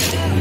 何?